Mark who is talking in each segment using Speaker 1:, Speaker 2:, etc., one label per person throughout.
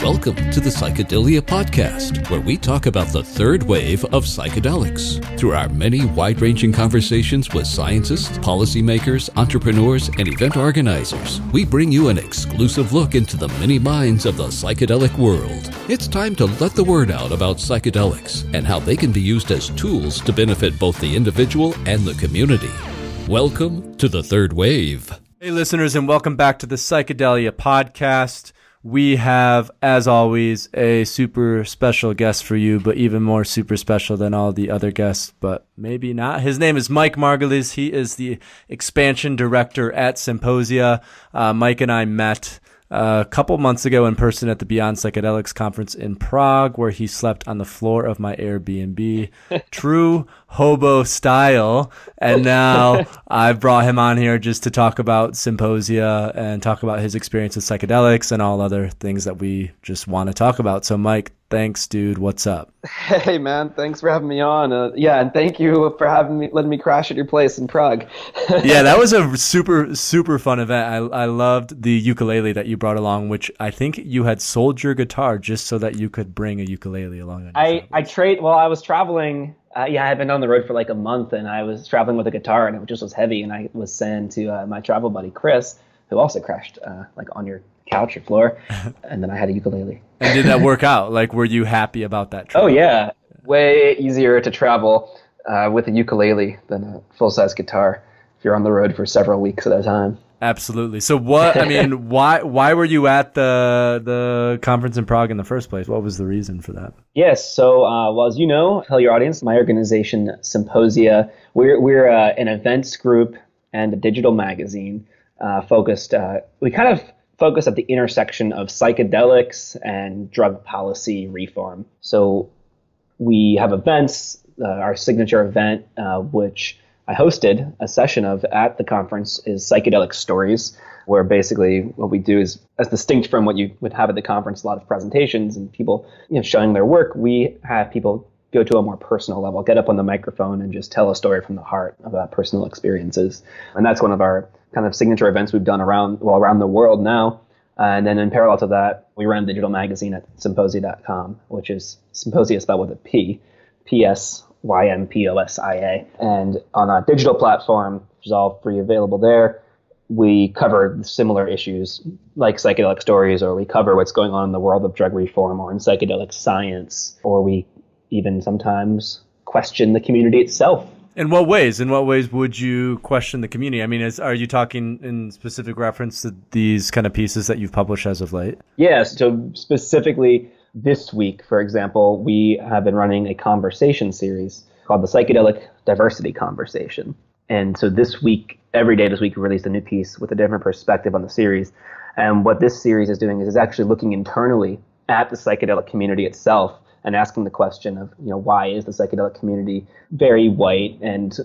Speaker 1: Welcome to the Psychedelia Podcast, where we talk about the third wave of psychedelics. Through our many wide ranging conversations with scientists, policymakers, entrepreneurs, and event organizers, we bring you an exclusive look into the many minds of the psychedelic world. It's time to let the word out about psychedelics and how they can be used as tools to benefit both the individual and the community. Welcome to the third wave.
Speaker 2: Hey, listeners, and welcome back to the Psychedelia Podcast we have, as always, a super special guest for you, but even more super special than all the other guests, but maybe not. His name is Mike Margolies. He is the expansion director at Psymposia. Uh, Mike and I met a couple months ago in person at the Beyond Psychedelics conference in Prague, where he slept on the floor of my Airbnb. True hobo style. And now I've brought him on here just to talk about Psymposia and talk about his experience with psychedelics and all other things that we just want to talk about. So, Mike, thanks, dude. What's up?
Speaker 3: Hey, man. Thanks for having me on. Uh, yeah, and thank you for having me, letting me crash at your place in Prague.
Speaker 2: yeah, that was a super, super fun event. I, I loved the ukulele that you brought along, which I think you had sold your guitar just so that you could bring a ukulele along.
Speaker 3: I, I trade, well, I was traveling uh, yeah, I had been on the road for like a month, and I was traveling with a guitar, and it just was heavy. And I was saying to uh, my travel buddy Chris, who also crashed uh, like on your couch or floor, and then I had a ukulele.
Speaker 2: and did that work out? Like, were you happy about that?
Speaker 3: Trip? Oh yeah, way easier to travel uh, with a ukulele than a full size guitar if you're on the road for several weeks at a time.
Speaker 2: Absolutely. So what I mean, why why were you at the the conference in Prague in the first place? What was the reason for that?
Speaker 3: Yes. So uh, well, as you know, tell your audience, my organization Psymposia, we're we're uh, an events group and a digital magazine uh, focused. Uh, we kind of focus at the intersection of psychedelics and drug policy reform. So we have events. Uh, our signature event, uh, which I hosted a session of at the conference is psychedelic stories, where basically what we do is, as distinct from what you would have at the conference, a lot of presentations and people you know, showing their work, we have people go to a more personal level, get up on the microphone and just tell a story from the heart about personal experiences. And that's one of our kind of signature events we've done around well around the world now. and then in parallel to that, we run digital magazine at psymposia.com, which is psymposia spelled with a P, P-S YMPOSIA. And on our digital platform, which is all free available there, we cover similar issues like psychedelic stories, or we cover what's going on in the world of drug reform or in psychedelic science, or we even sometimes question the community itself.
Speaker 2: In what ways? In what ways would you question the community? I mean, is, are you talking in specific reference to these kind of pieces that you've published as of late?
Speaker 3: Yes. So specifically, this week, for example, we have been running a conversation series called the Psychedelic Diversity Conversation. And so this week, every day this week, we released a new piece with a different perspective on the series. And what this series is doing is, is actually looking internally at the psychedelic community itself and asking the question of, you know, why is the psychedelic community very white and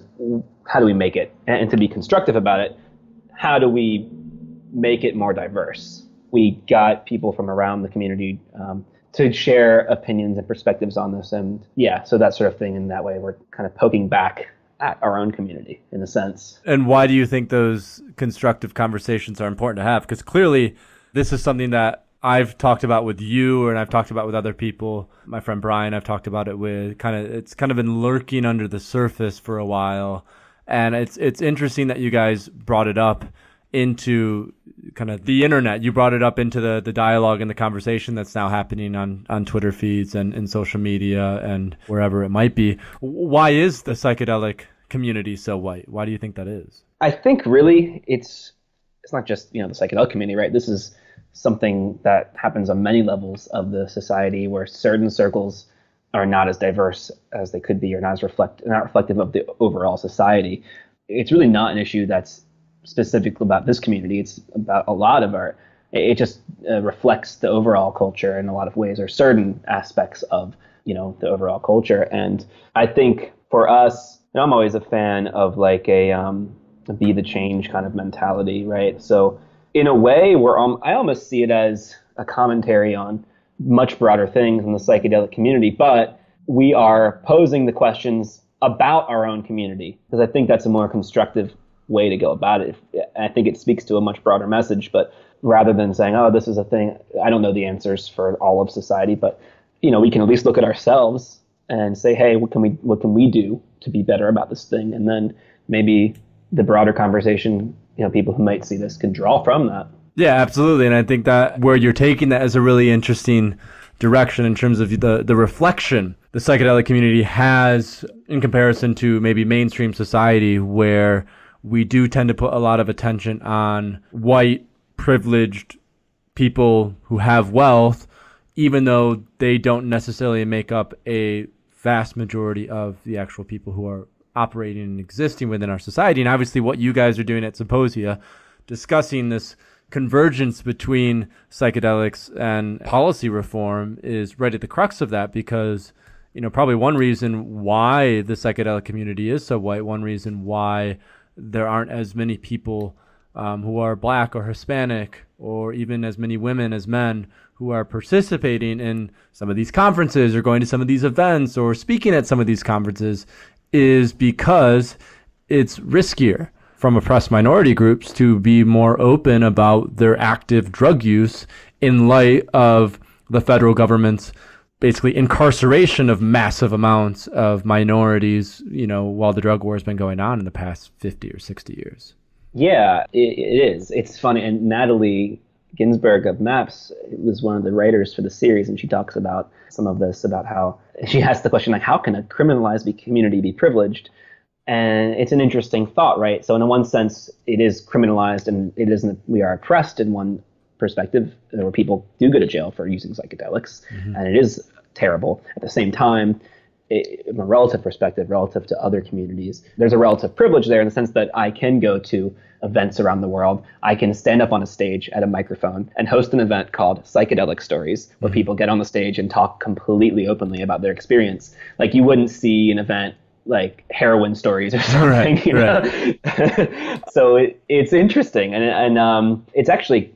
Speaker 3: how do we make it? And, to be constructive about it, how do we make it more diverse? We got people from around the community um, to share opinions and perspectives on this. And yeah, so that sort of thing. In that way, we're kind of poking back at our own community in a sense.
Speaker 2: And why do you think those constructive conversations are important to have? Because clearly, this is something that I've talked about with you and I've talked about with other people. My friend Brian, I've talked about it with kind of it's kind of been lurking under the surface for a while. And it's it's interesting that you guys brought it up into kind of the internet. You brought it up into the, the dialogue and the conversation that's now happening on, on Twitter feeds and in social media and wherever it might be. Why is the psychedelic community so white? Why do you think that is?
Speaker 3: I think really it's it's not just you know the psychedelic community, right? This is something that happens on many levels of the society where certain circles are not as diverse as they could be or not as reflect not reflective of the overall society. It's really not an issue that's specifically about this community. It's about a lot of art. It just uh, reflects the overall culture in a lot of ways, or certain aspects of you know the overall culture. And I think for us, I'm always a fan of like a um, be the change kind of mentality, right? So in a way, we're um, I almost see it as a commentary on much broader things in the psychedelic community, but we are posing the questions about our own community because I think that's a more constructive way to go about it. I think it speaks to a much broader message, but rather than saying, "Oh, this is a thing," I don't know the answers for all of society, but you know, we can at least look at ourselves and say, "Hey, what can we what can we do to be better about this thing?" And then maybe the broader conversation, you know, people who might see this can draw from that.
Speaker 2: Yeah, absolutely. And I think that where you're taking that is a really interesting direction in terms of the the reflection the psychedelic community has in comparison to maybe mainstream society where we do tend to put a lot of attention on white privileged people who have wealth even though they don't necessarily make up a vast majority of the actual people who are operating and existing within our society. And obviously what you guys are doing at psymposia discussing this convergence between psychedelics and policy reform is right at the crux of that because you know probably one reason why the psychedelic community is so white one reason why there aren't as many people um, who are black or hispanic or even as many women as men who are participating in some of these conferences or going to some of these events or speaking at some of these conferences is because it's riskier from oppressed minority groups to be more open about their active drug use in light of the federal government's basically incarceration of massive amounts of minorities, you know, while the drug war has been going on in the past 50 or 60 years.
Speaker 3: Yeah, it, it is. It's funny. And Natalie Ginsberg of MAPS was one of the writers for the series, and she talks about some of this about how she asked the question, like, how can a criminalized community be privileged? And it's an interesting thought, right? So in one sense, it is criminalized and it isn't, we are oppressed in one perspective where people do go to jail for using psychedelics mm-hmm. and it is terrible. At the same time, it, from a relative perspective, relative to other communities, there's a relative privilege there in the sense that I can go to events around the world. I can stand up on a stage at a microphone and host an event called Psychedelic Stories, where mm-hmm. people get on the stage and talk completely openly about their experience. Like you wouldn't see an event like heroin stories or something. Right, you know? right. so it, it's interesting, and and um, it's actually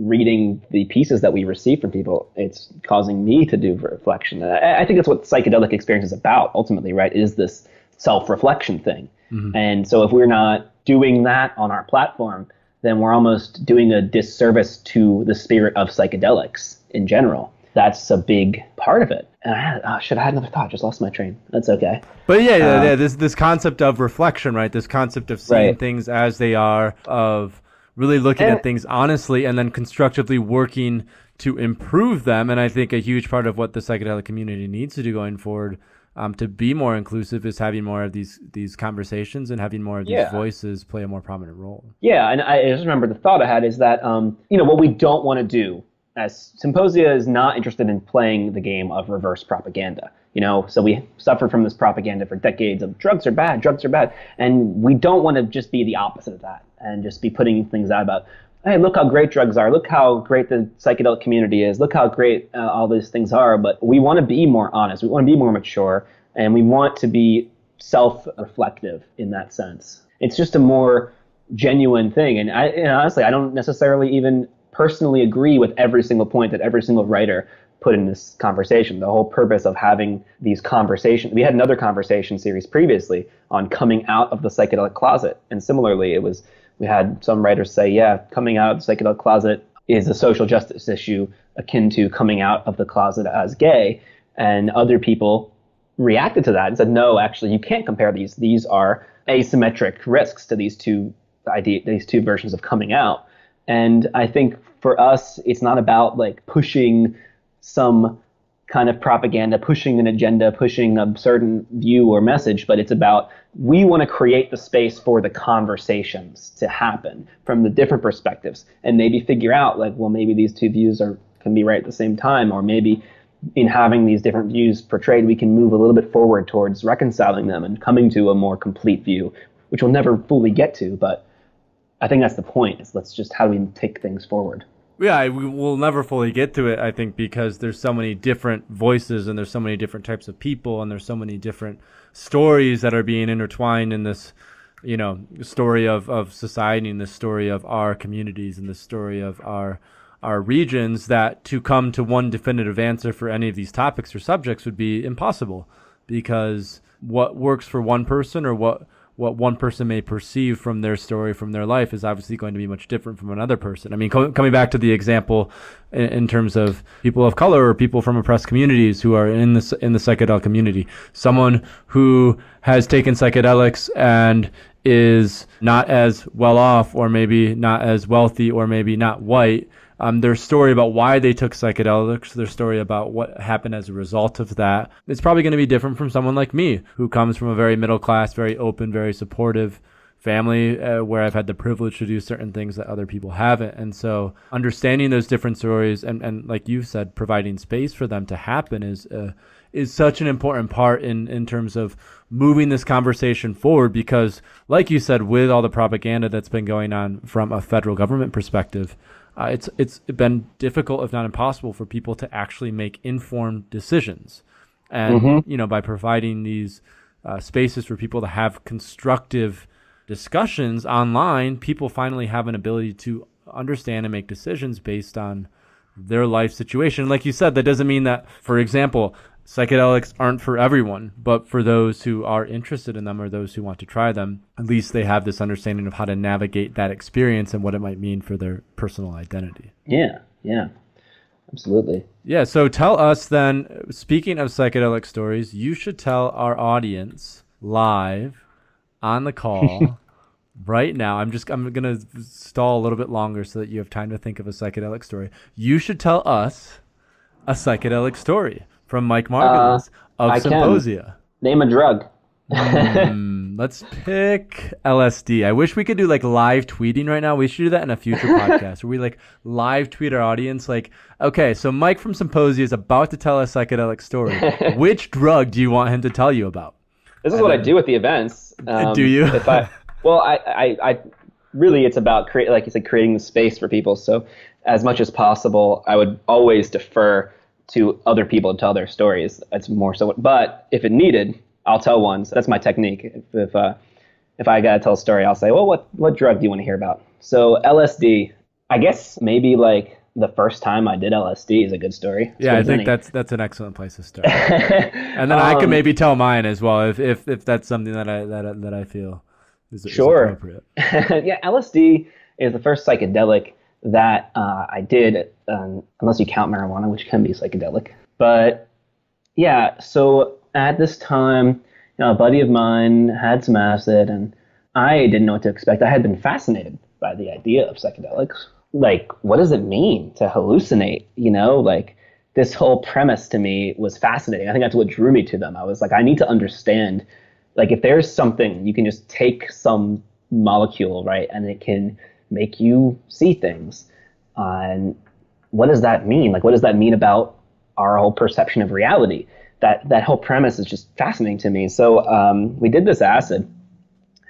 Speaker 3: reading the pieces that we receive from people. It's causing me to do reflection. I, I think that's what psychedelic experience is about. Ultimately, right? Is this self-reflection thing? Mm-hmm. And so if we're not doing that on our platform, then we're almost doing a disservice to the spirit of psychedelics in general that's a big part of it. And I had, oh, should I had another thought? Just lost my train. That's okay.
Speaker 2: But yeah, yeah, uh, yeah, this this concept of reflection, right? This concept of seeing right. things as they are, of really looking and, at things honestly, and then constructively working to improve them. And I think a huge part of what the psychedelic community needs to do going forward. Um, to be more inclusive is having more of these these conversations and having more of these yeah. voices play a more prominent role.
Speaker 3: Yeah, and I just remember the thought I had is that um, you know what we don't want to do as Psymposia is not interested in playing the game of reverse propaganda. You know, so we suffered from this propaganda for decades of drugs are bad, drugs are bad, and we don't want to just be the opposite of that and just be putting things out about, hey, look how great drugs are, look how great the psychedelic community is, look how great uh, all these things are. But we want to be more honest, we want to be more mature, and we want to be self-reflective in that sense. It's just a more genuine thing, and I, know, honestly, I don't necessarily even personally agree with every single point that every single writer put in this conversation. The whole purpose of having these conversations. We had another conversation series previously on coming out of the psychedelic closet, and similarly, it was we had some writers say, yeah, coming out of the psychedelic closet is a social justice issue akin to coming out of the closet as gay, and other people reacted to that and said, no, actually, you can't compare these. These are asymmetric risks to these two idea, these two versions of coming out. And I think for us, it's not about like pushing some kind of propaganda, pushing an agenda, pushing a certain view or message, but it's about we want to create the space for the conversations to happen from the different perspectives and maybe figure out like, well, maybe these two views are can be right at the same time, or maybe in having these different views portrayed, we can move a little bit forward towards reconciling them and coming to a more complete view, which we'll never fully get to, but I think that's the point. Is let's just how do we take things forward?
Speaker 2: Yeah, we will never fully get to it. I think because there's so many different voices and there's so many different types of people and there's so many different stories that are being intertwined in this, you know, story of of society and the story of our communities and the story of our our regions that to come to one definitive answer for any of these topics or subjects would be impossible because what works for one person or what what one person may perceive from their story, from their life, is obviously going to be much different from another person. I mean, co- coming back to the example in, in, terms of people of color or people from oppressed communities who are in the in the psychedelic community, someone who has taken psychedelics and is not as well off, or maybe not as wealthy, or maybe not white um, their story about why they took psychedelics, their story about what happened as a result of that. It's probably going to be different from someone like me, who comes from a very middle class, very open, very supportive family uh, where I've had the privilege to do certain things that other people haven't. And so understanding those different stories and, and like you said, providing space for them to happen is, uh, is such an important part in, in terms of moving this conversation forward because like you said, with all the propaganda that's been going on from a federal government perspective, uh, it's it's been difficult, if not impossible, for people to actually make informed decisions. And mm-hmm. you know, by providing these uh, spaces for people to have constructive discussions online, people finally have an ability to understand and make decisions based on their life situation. Like you said, that doesn't mean that, for example, psychedelics aren't for everyone, but for those who are interested in them or those who want to try them, at least they have this understanding of how to navigate that experience and what it might mean for their personal identity.
Speaker 3: Yeah, yeah. Absolutely.
Speaker 2: Yeah, so tell us then, speaking of psychedelic stories, you should tell our audience live on the call right now. I'm just I'm going to stall a little bit longer so that you have time to think of a psychedelic story. You should tell us a psychedelic story from Mike Margolies uh, of I Psymposia. Can.
Speaker 3: Name a drug.
Speaker 2: mm, let's pick LSD. I wish we could do like live tweeting right now. We should do that in a future podcast where we like live tweet our audience. Like, okay, so Mike from Psymposia is about to tell a psychedelic story. Which drug do you want him to tell you about?
Speaker 3: This is and what then, I do at the events.
Speaker 2: Um, do you?
Speaker 3: if I, well, I, I, I really, it's about create, like you said, creating the space for people. So as much as possible, I would always defer to other people to tell their stories. That's more so. But if it needed, I'll tell one. So that's my technique. If if, uh, if I gotta tell a story, I'll say, well, what what drug do you want to hear about? So LSD. I guess maybe like the first time I did LSD is a good story.
Speaker 2: yeah, I think that's that's an excellent place to start. and then um, I can maybe tell mine as well if, if if that's something that I that that I feel is,
Speaker 3: sure.
Speaker 2: Is appropriate.
Speaker 3: yeah, LSD is the first psychedelic that uh, I did, um, unless you count marijuana, which can be psychedelic. But yeah, so at this time, you know, a buddy of mine had some acid, and I didn't know what to expect. I had been fascinated by the idea of psychedelics. Like, what does it mean to hallucinate? You know, like this whole premise to me was fascinating. I think that's what drew me to them. I was like, I need to understand. Like, if there's something you can just take some molecule, right, and it can make you see things. Uh, and what does that mean? Like, what does that mean about our whole perception of reality? That that whole premise is just fascinating to me. So um, we did this acid,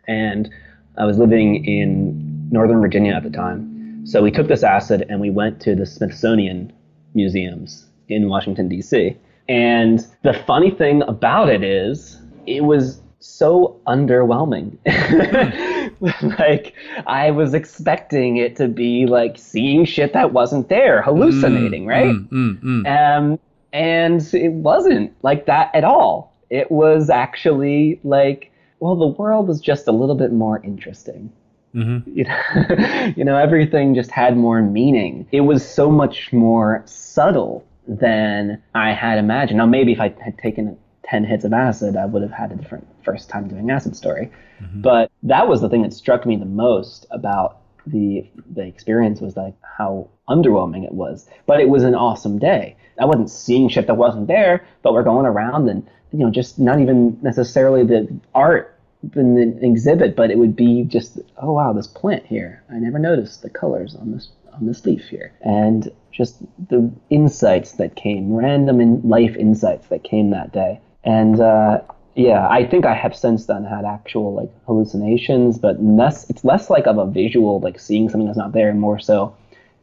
Speaker 3: and I was living in Northern Virginia at the time. So we took this acid and we went to the Smithsonian museums in Washington D.C. And the funny thing about it is, it was so underwhelming. like I was expecting it to be like seeing shit that wasn't there, hallucinating, mm, right? Mm, mm, mm, um, and it wasn't like that at all. It was actually like, well, the world was just a little bit more interesting. Mm-hmm. You, know, you know, everything just had more meaning. It was so much more subtle than I had imagined. Now, maybe if I had taken 10 hits of acid, I would have had a different first time doing acid story. Mm-hmm. But that was the thing that struck me the most about the the experience was like how underwhelming it was. But it was an awesome day. I wasn't seeing shit that wasn't there, but we're going around and you know just not even necessarily the art in the exhibit, but it would be just oh wow this plant here. I never noticed the colors on this on this leaf here, and just the insights that came, random in life insights that came that day, and. Uh, yeah, I think I have since then had actual like hallucinations, but less it's less like of a visual, like seeing something that's not there, and more so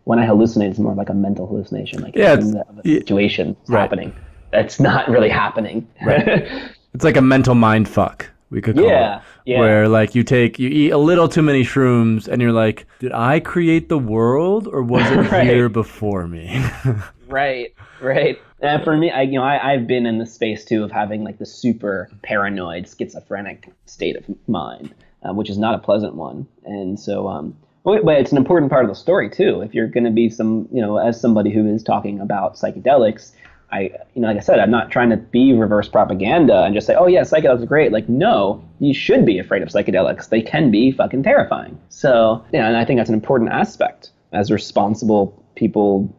Speaker 3: when I hallucinate, it's more like a mental hallucination, like
Speaker 2: yeah,
Speaker 3: it's, a situation right. happening that's not really happening.
Speaker 2: Right. it's like a mental mind fuck. We could call yeah, it, yeah. where like you take you eat a little too many shrooms, and you're like, did I create the world, or was it right. here before me?
Speaker 3: right, right. And for me, I you know I, I've been in the space too of having like the super paranoid schizophrenic state of mind, uh, which is not a pleasant one. And so, um, but it's an important part of the story too. If you're going to be some, you know, as somebody who is talking about psychedelics, I, you know, like I said, I'm not trying to be reverse propaganda and just say, oh yeah, psychedelics are great. Like, no, you should be afraid of psychedelics. They can be fucking terrifying. So, yeah, and I think that's an important aspect as responsible people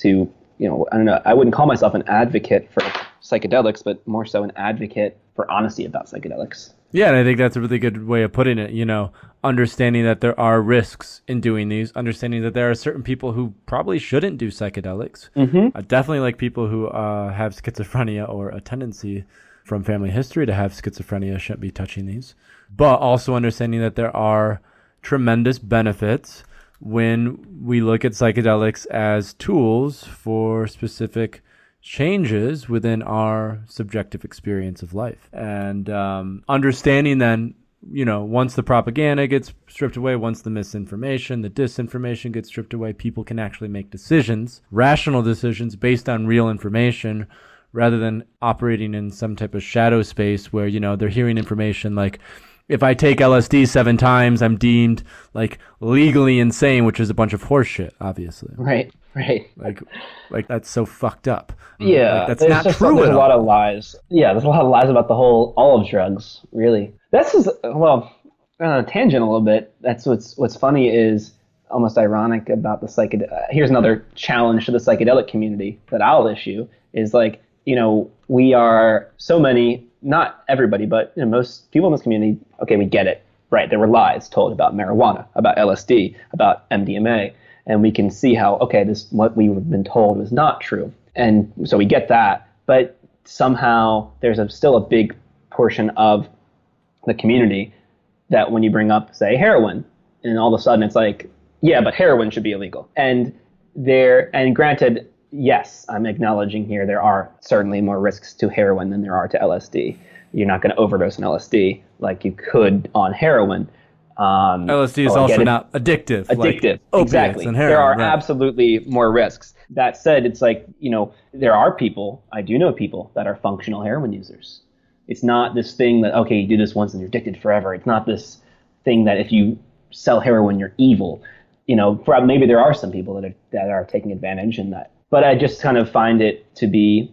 Speaker 3: to, you know, I don't know, I wouldn't call myself an advocate for psychedelics, but more so an advocate for honesty about psychedelics.
Speaker 2: Yeah, and I think that's a really good way of putting it. You know, understanding that there are risks in doing these, understanding that there are certain people who probably shouldn't do psychedelics.
Speaker 3: Mm-hmm.
Speaker 2: Uh, definitely like people who uh, have schizophrenia or a tendency from family history to have schizophrenia shouldn't be touching these. But also understanding that there are tremendous benefits when we look at psychedelics as tools for specific changes within our subjective experience of life. And um, understanding then, you know, once the propaganda gets stripped away, once the misinformation, the disinformation gets stripped away, people can actually make decisions, rational decisions based on real information rather than operating in some type of shadow space where, you know, they're hearing information like, if I take LSD seven times, I'm deemed like legally insane, which is a bunch of horseshit, obviously.
Speaker 3: Right, right.
Speaker 2: Like, like that's so fucked up.
Speaker 3: Yeah,
Speaker 2: like, that's not
Speaker 3: just
Speaker 2: true
Speaker 3: there's a lot of lies. Yeah, there's a lot of lies about the whole all of drugs. Really, this is well, on a tangent a little bit. That's what's what's funny is almost ironic about the psychedelic. Uh, here's another challenge to the psychedelic community that I'll issue is like you know we are so many not everybody, but you know, most people in this community, okay, we get it. Right, there were lies told about marijuana, about LSD, about MDMA, and we can see how okay, this what we've been told was not true, and so we get that. But somehow there's a, still a big portion of the community that when you bring up, say, heroin, and all of a sudden it's like, yeah, but heroin should be illegal, and there, and granted, yes, I'm acknowledging here there are certainly more risks to heroin than there are to LSD. You're not going to overdose on LSD like you could on heroin. Um,
Speaker 2: LSD is also not addictive.
Speaker 3: addictive.
Speaker 2: opiates
Speaker 3: exactly.
Speaker 2: And heroin,
Speaker 3: there are
Speaker 2: right.
Speaker 3: absolutely more risks. That said, it's like, you know, there are people, I do know people that are functional heroin users. It's not this thing that, okay, you do this once and you're addicted forever. It's not this thing that if you sell heroin, you're evil. You know, maybe there are some people that are, that are taking advantage in that. But I just kind of find it to be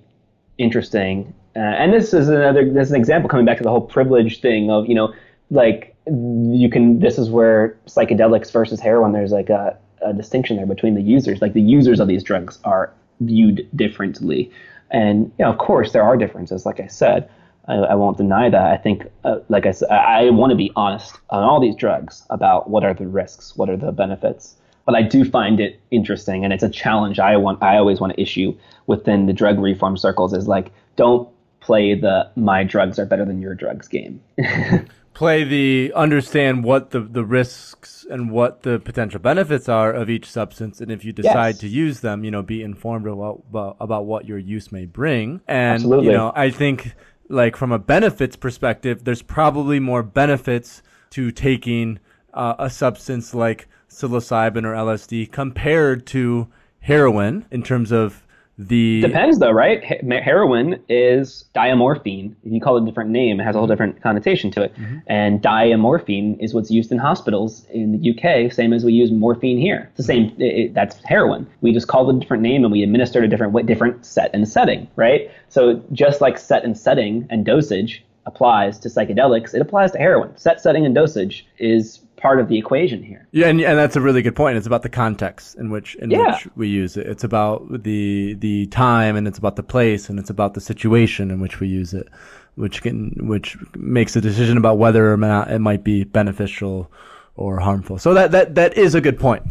Speaker 3: interesting. Uh, and this is another, this is an example coming back to the whole privilege thing of, you know, like you can, this is where psychedelics versus heroin, there's like a, a distinction there between the users. Like the users of these drugs are viewed differently. And, you know, of course there are differences, like I said. I, I won't deny that. I think, uh, like I said, I, I want to be honest on all these drugs about what are the risks, what are the benefits. But I do find it interesting, and it's a challenge I want. I always want to issue within the drug reform circles is like, don't play the my drugs are better than your drugs game.
Speaker 2: play the understand what the, the risks and what the potential benefits are of each substance and if you decide
Speaker 3: Yes.
Speaker 2: to use them you know be informed about, about what your use may bring and
Speaker 3: Absolutely.
Speaker 2: you know i think like from a benefits perspective there's probably more benefits to taking uh, a substance like psilocybin or lsd compared to heroin in terms of the
Speaker 3: Depends though, right? Heroin is diamorphine. If you call it a different name, it has a whole different connotation to it. Mm-hmm. And diamorphine is what's used in hospitals in the UK, same as we use morphine here. It's the same. Mm-hmm. It, it- that's heroin. We just call it a different name and we administered a different, different set and setting, right? So just like set and setting and dosage applies to psychedelics, it applies to heroin. Set, setting, and dosage is part of the equation here.
Speaker 2: Yeah, and, and that's a really good point. It's about the context in which in
Speaker 3: Yeah.
Speaker 2: which we use it. It's about the the time, and it's about the place, and it's about the situation in which we use it, which can which makes a decision about whether or not it might be beneficial or harmful. So that that that is a good point.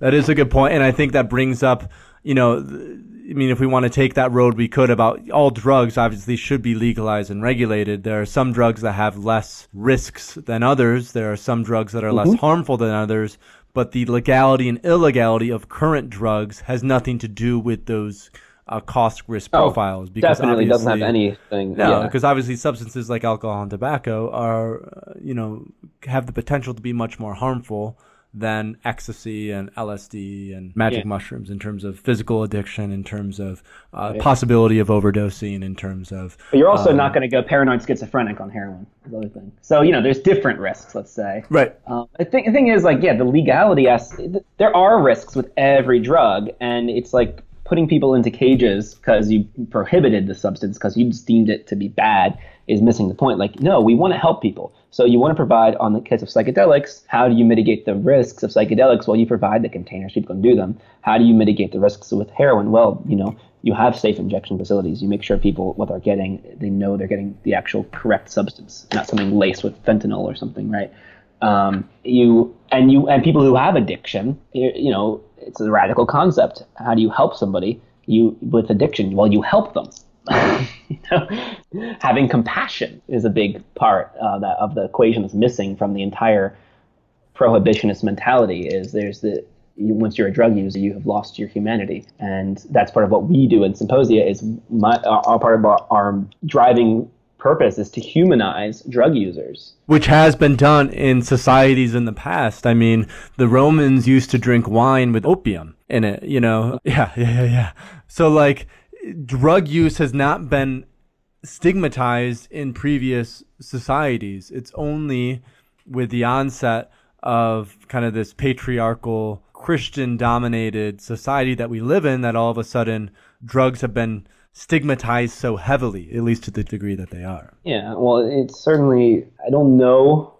Speaker 2: That is a good point, and I think that brings up, you know. I mean, if we want to take that road, we could about all drugs obviously should be legalized and regulated. There are some drugs that have less risks than others. There are some drugs that are less harmful than others. But the legality and illegality of current drugs has nothing to do with those uh, cost risk profiles. because
Speaker 3: Definitely doesn't have anything.
Speaker 2: no,
Speaker 3: yeah.
Speaker 2: because obviously substances like alcohol and tobacco are, uh, you know, have the potential to be much more harmful than ecstasy and LSD and magic yeah. mushrooms in terms of physical addiction, in terms of uh, possibility of overdosing, in terms of.
Speaker 3: But you're also um, not going to go paranoid schizophrenic on heroin. Other thing. So you know, there's different risks. Let's say.
Speaker 2: Right.
Speaker 3: Um, I think the thing is like yeah, the legality. There are risks with every drug, and it's like putting people into cages because you prohibited the substance because you deemed it to be bad is missing the point. Like, no, we want to help people. So you want to provide on the case of psychedelics, how do you mitigate the risks of psychedelics? Well, you provide the containers, people can do them. How do you mitigate the risks with heroin? Well, you know, you have safe injection facilities. You make sure people what they're getting, they know they're getting the actual correct substance, not something laced with fentanyl or something, right? Um, you and you and people who have addiction, you know, it's a radical concept. How do you help somebody you with addiction? Well, you help them. you know, having compassion is a big part uh, that of the equation that's missing from the entire prohibitionist mentality. Is there's the once you're a drug user, you have lost your humanity, and that's part of what we do in Psymposia. Is my, our, our part of our, our driving purpose is to humanize drug users.
Speaker 2: Which has been done in societies in the past. I mean, the Romans used to drink wine with opium in it, you know? Yeah, yeah, yeah, yeah. So, like, drug use has not been stigmatized in previous societies. It's only with the onset of kind of this patriarchal Christian dominated society that we live in that all of a sudden drugs have been stigmatized so heavily, at least to the degree that they are.
Speaker 3: Yeah, well, it's certainly, I don't know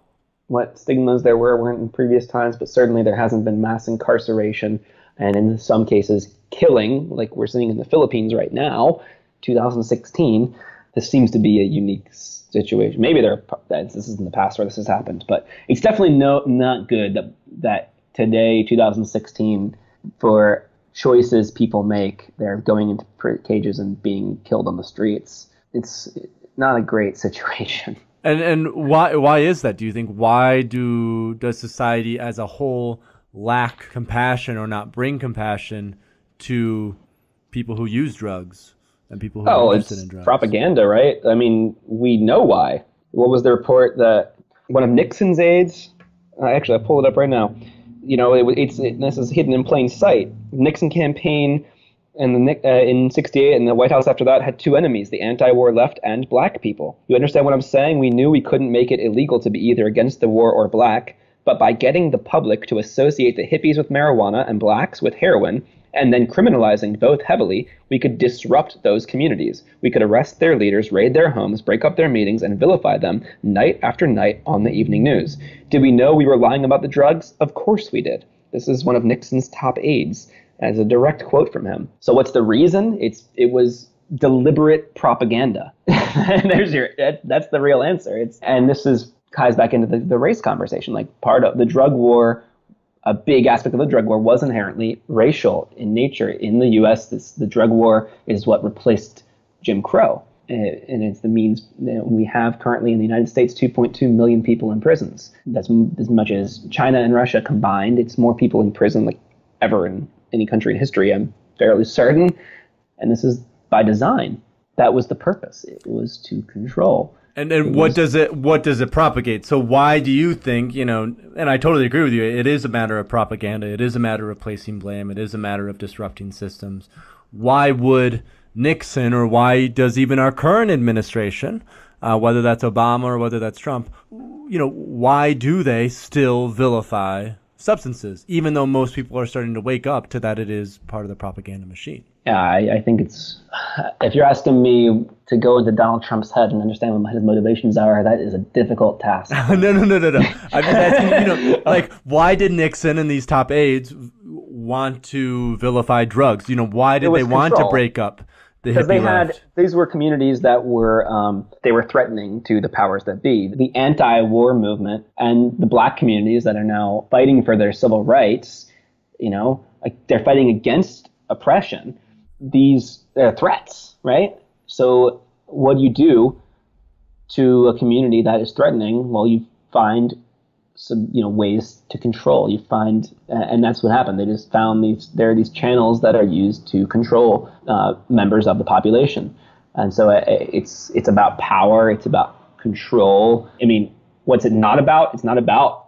Speaker 3: what stigmas there were, weren't in previous times, but certainly there hasn't been mass incarceration and in some cases killing, like we're seeing in the Philippines right now, 2016. This seems to be a unique situation. Maybe there are, this is in the past where this has happened, but it's definitely no not good that that today, 2016, for choices people make. They're going into cages and being killed on the streets. It's not a great situation.
Speaker 2: And and why why is that? Do you think why do does society as a whole lack compassion or not bring compassion to people who use drugs and people who oh, are interested in drugs?
Speaker 3: Propaganda, right? I mean, we know why. What was the report that one of Nixon's aides? Uh, actually, I pull it up right now you know, it, it's it, this is hidden in plain sight. Nixon campaign and the, uh, in 68 and the White House after that had two enemies, the anti-war left and black people. You understand what I'm saying? We knew we couldn't make it illegal to be either against the war or black, but by getting the public to associate the hippies with marijuana and blacks with heroin, and then criminalizing both heavily, we could disrupt those communities. We could arrest their leaders, raid their homes, break up their meetings, and vilify them night after night on the evening news. Did we know we were lying about the drugs? Of course we did. This is one of Nixon's top aides, as a direct quote from him. So what's the reason? It's it was deliberate propaganda. There's your that, that's the real answer. It's and this is ties back into the, the race conversation. Like part of the drug war a big aspect of the drug war was inherently racial in nature. In the U.S., this, the drug war is what replaced Jim Crow, uh, and it's the means we have currently in the United States 2.2 million people in prisons. That's as much as China and Russia combined. It's more people in prison like ever in any country in history. I'm fairly certain, and this is by design. That was the purpose. It was to control.
Speaker 2: And and what does it what does it propagate? So why do you think you know? And I totally agree with you. It is a matter of propaganda. It is a matter of placing blame. It is a matter of disrupting systems. Why would Nixon or why does even our current administration, uh, whether that's Obama or whether that's Trump, you know, why do they still vilify substances, even though most people are starting to wake up to that it is part of the propaganda machine?
Speaker 3: Yeah, I, I, think it's. If you're asking me to go into Donald Trump's head and understand what his motivations are, that is a difficult task.
Speaker 2: no, no, no, no, no. I'm just asking, you know, like, why did Nixon and these top aides want to vilify drugs? You know, why did they control. want to break up the because
Speaker 3: they
Speaker 2: left?
Speaker 3: had these were communities that were um, they were threatening to the powers that be. The anti-war movement and the black communities that are now fighting for their civil rights. You know, like they're fighting against oppression these uh, threats, right? So what do you do to a community that is threatening? Well, you find some you know ways to control. You find, and that's what happened. They just found these. There are these channels that are used to control uh, members of the population, and so uh, it's it's about power. It's about control. I mean, what's it not about? It's not about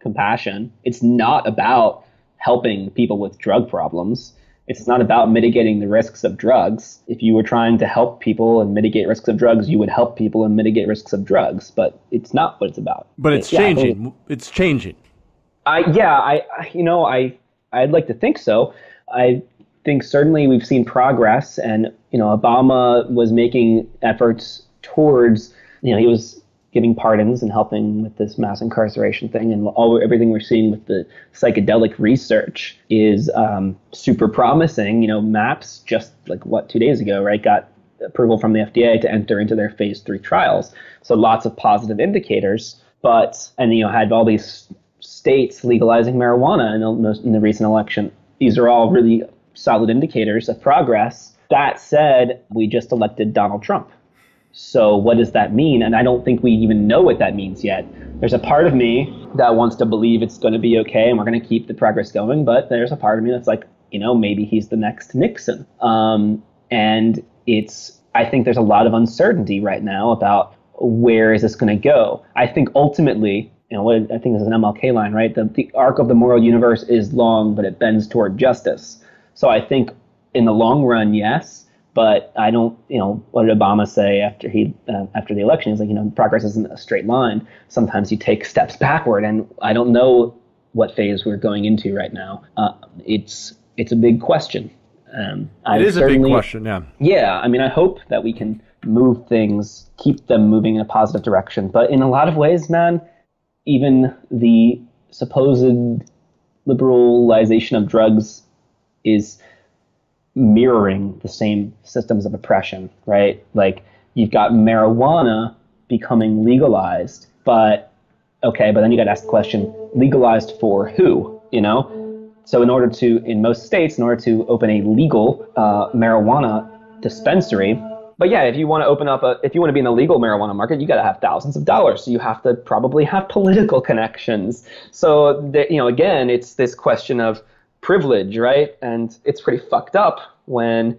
Speaker 3: compassion. It's not about helping people with drug problems. It's not about mitigating the risks of drugs. If you were trying to help people and mitigate risks of drugs, you would help people and mitigate risks of drugs. But it's not what it's about.
Speaker 2: But it's
Speaker 3: Yeah,
Speaker 2: changing. It's changing.
Speaker 3: I yeah, I I- you know I I'd like to think so. I think certainly we've seen progress, and you know Obama was making efforts towards you know he was giving pardons and helping with this mass incarceration thing, and all everything we're seeing with the psychedelic research is um, super promising. You know, MAPS just like what two days ago, right, got approval from the FDA to enter into their phase three trials. So lots of positive indicators, but and you know had all these states legalizing marijuana in the, in the recent election. These are all really solid indicators of progress. That said, we just elected Donald Trump. So what does that mean? And I don't think we even know what that means yet. There's a part of me that wants to believe it's going to be okay and we're going to keep the progress going, but there's a part of me that's like, you know, maybe he's the next Nixon. Um, and it's, I think there's a lot of uncertainty right now about where is this going to go. I think ultimately, you know, what I think this is an MLK line, right? The, the arc of the moral universe is long, but it bends toward justice. So I think in the long run, yes, but I don't, you know, what did Obama say after he uh, after the election? He's like, you know, progress isn't a straight line. Sometimes you take steps backward, and I don't know what phase we're going into right now. Uh, it's it's a big question. Um,
Speaker 2: It is a big question. Yeah.
Speaker 3: yeah, I mean, I hope that we can move things, keep them moving in a positive direction. But in a lot of ways, man, even the supposed liberalization of drugs is mirroring the same systems of oppression, right? Like you've got marijuana becoming legalized, but okay, but then you got to ask the question legalized for who, you know? So, in order to, in most states, in order to open a legal uh, marijuana dispensary, but yeah, if you want to open up a, if you want to be in the legal marijuana market, you got to have thousands of dollars. So you have to probably have political connections. So, you know, again, it's this question of privilege, right? And it's pretty fucked up when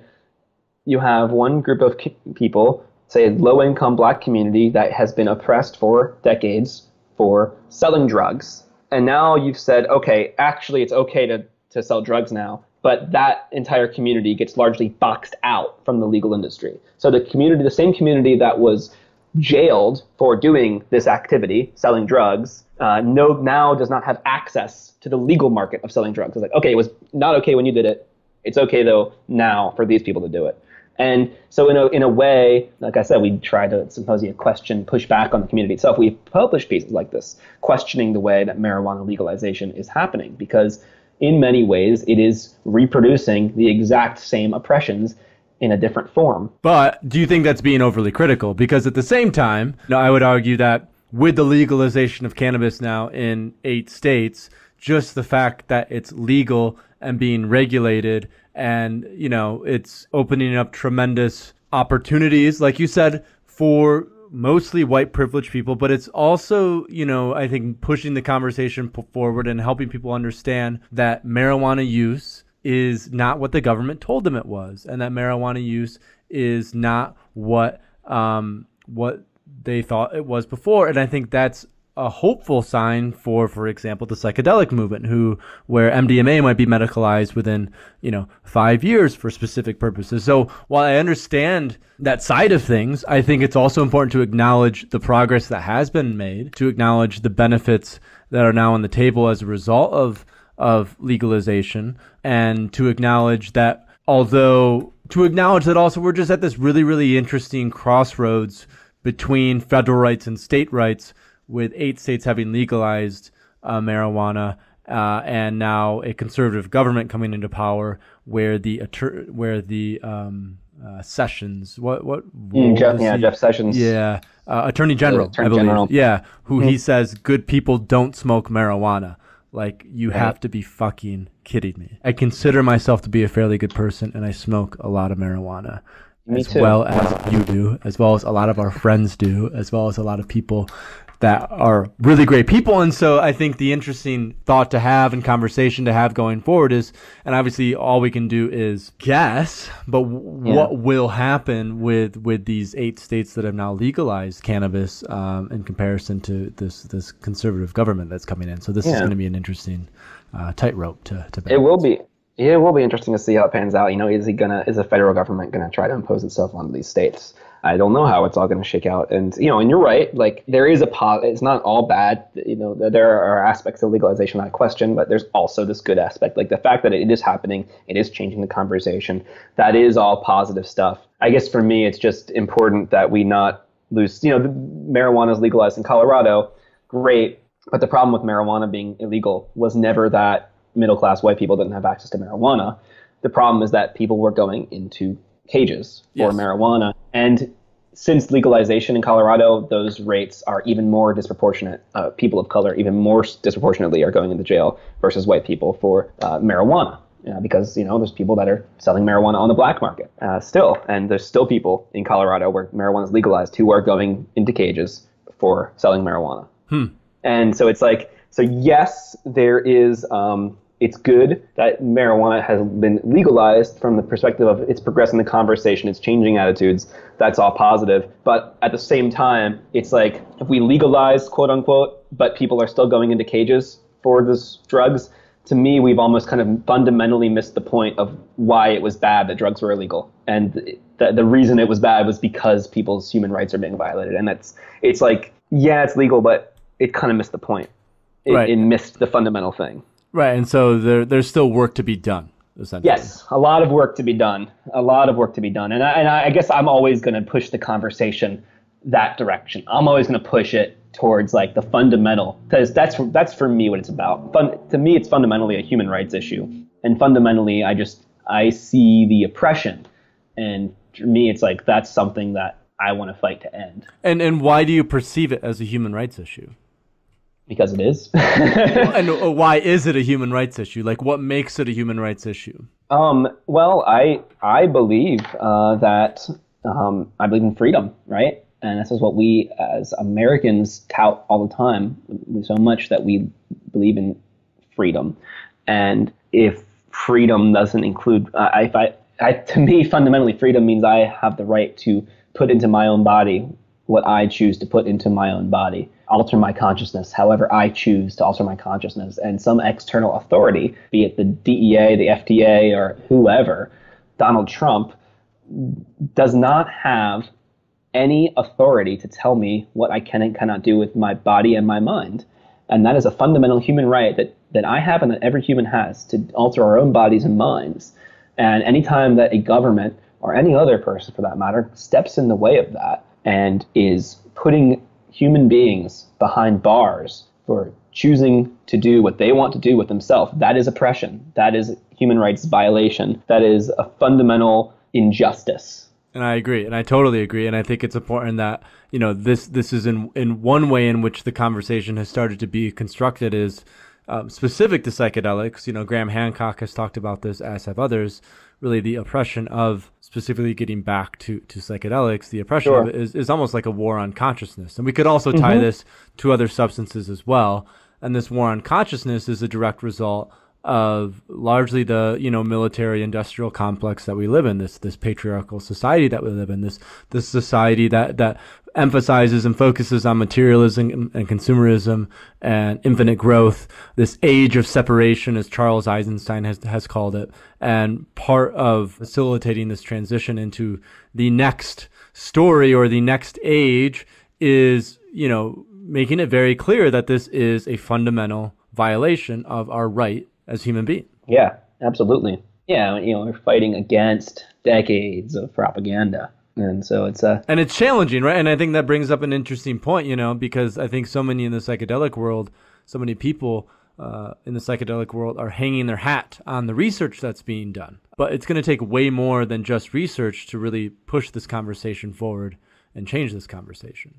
Speaker 3: you have one group of people, say low income black community that has been oppressed for decades for selling drugs. And now you've said, okay, actually it's okay to, to sell drugs now. But that entire community gets largely boxed out from the legal industry. So the community, the same community that was jailed for doing this activity, selling drugs, uh, no, now does not have access to the legal market of selling drugs. It's like, okay, it was not okay when you did it. It's okay though now for these people to do it. And so in a, in a way, like I said, we try to psymposia question, push back on the community itself. We've published pieces like this, questioning the way that marijuana legalization is happening, because in many ways it is reproducing the exact same oppressions in a different form.
Speaker 2: But do you think that's being overly critical? Because at the same time, I would argue that with the legalization of cannabis now in eight states, just the fact that it's legal and being regulated and, you know, it's opening up tremendous opportunities, like you said, for mostly white privileged people, but it's also, you know, I think pushing the conversation forward and helping people understand that marijuana use is not what the government told them it was, and that marijuana use is not what um, what they thought it was before. And I think that's a hopeful sign for, for example, the psychedelic movement, who where MDMA might be medicalized within you know five years for specific purposes. So while I understand that side of things, I think it's also important to acknowledge the progress that has been made, to acknowledge the benefits that are now on the table as a result of of legalization, and to acknowledge that although to acknowledge that also we're just at this really really interesting crossroads between federal rights and state rights with eight states having legalized uh, marijuana uh, and now a conservative government coming into power where the where the um, uh, Sessions what what,
Speaker 3: Mm, Jeff, yeah? Jeff Sessions.
Speaker 2: yeah uh, Attorney General
Speaker 3: Attorney
Speaker 2: I believe
Speaker 3: General.
Speaker 2: yeah who he says good people don't smoke marijuana like you have to be fucking kidding me I consider myself to be a fairly good person and I smoke a lot of marijuana
Speaker 3: Me
Speaker 2: as
Speaker 3: too.
Speaker 2: well as you do, as well as a lot of our friends do, as well as a lot of people that are really great people. And so I think the interesting thought to have and conversation to have going forward is, and obviously all we can do is guess, but w- yeah. what will happen with, with these eight states that have now legalized cannabis um, in comparison to this, this conservative government that's coming in. So this yeah. is going to be an interesting uh, tightrope to, to
Speaker 3: balance. It will be. It will be interesting to see how it pans out. You know, is he gonna is the federal government gonna try to impose itself on these states? I don't know how it's all to shake out. And you know, and you're right. Like there is a po- It's not all bad. You know, there are aspects of legalization I question, but there's also this good aspect. Like the fact that it is happening, it is changing the conversation. That is all positive stuff. I guess for me, it's just important that we not lose. You know, marijuana is legalized in Colorado. Great, but the problem with marijuana being illegal was never that middle class white people didn't have access to marijuana. The problem is that people were going into cages for yes. marijuana. And since legalization in Colorado, those rates are even more disproportionate. Uh, people of color, even more disproportionately, are going into jail versus white people for uh, marijuana. Because you know there's people that are selling marijuana on the black market uh, still, and there's still people in Colorado where marijuana is legalized who are going into cages for selling marijuana.
Speaker 2: Hmm.
Speaker 3: And so it's like, so yes, there is um, it's good that marijuana has been legalized from the perspective of it's progressing the conversation, it's changing attitudes. That's all positive. But at the same time, it's like if we legalize, quote unquote, but people are still going into cages for these drugs, to me, we've almost kind of fundamentally missed the point of why it was bad that drugs were illegal. And the, the reason it was bad was because people's human rights are being violated. And that's, it's like, yeah, it's legal, but it kind of missed the point. It, right. it missed the fundamental thing.
Speaker 2: Right, and so there there's still work to be done. Essentially.
Speaker 3: Yes, a lot of work to be done. A lot of work to be done, and I, and I guess I'm always going to push the conversation that direction. I'm always going to push it towards like the fundamental because that's that's for me what it's about. Fun, to me, it's fundamentally a human rights issue, and fundamentally, I just I see the oppression, and for me, it's like that's something that I want to fight to end.
Speaker 2: And and why do you perceive it as a human rights issue?
Speaker 3: Because it is.
Speaker 2: and uh, why is it a human rights issue? Like, what makes it a human rights issue?
Speaker 3: Um, well, I I believe uh, that um, I believe in freedom, right? And this is what we as Americans tout all the time, so much that we believe in freedom. And if freedom doesn't include, uh, if I, I, to me, fundamentally, freedom means I have the right to put into my own body what I choose to put into my own body alter my consciousness however I choose to alter my consciousness. And some external authority, be it the DEA, the FDA, or whoever, Donald Trump, does not have any authority to tell me what I can and cannot do with my body and my mind. And that is a fundamental human right that, that I have and that every human has to alter our own bodies and minds. And anytime that a government or any other person for that matter steps in the way of that and is putting human beings behind bars for choosing to do what they want to do with themselves. That is oppression. That is human rights violation. That is a fundamental injustice.
Speaker 2: And I agree, and I totally agree, and I think it's important that you know this this is in in one way in which the conversation has started to be constructed is um, specific to psychedelics. You know, Graham Hancock has talked about this, as have others. Really, the oppression of specifically getting back to, to psychedelics, the oppression sure. of it is, is almost like a war on consciousness. And we could also tie mm-hmm. this to other substances as well. And this war on consciousness is a direct result of largely the you know military industrial complex that we live in this this patriarchal society that we live in this this society that that emphasizes and focuses on materialism and consumerism and infinite growth, this age of separation, as Charles Eisenstein has, has called it. And part of facilitating this transition into the next story or the next age is, you know, making it very clear that this is a fundamental violation of our right as human beings.
Speaker 3: Yeah, absolutely. Yeah, you know, we're fighting against decades of propaganda and so it's a uh,
Speaker 2: and it's challenging right and i think that brings up an interesting point you know because i think so many in the psychedelic world so many people uh, in the psychedelic world are hanging their hat on the research that's being done but it's going to take way more than just research to really push this conversation forward and change this conversation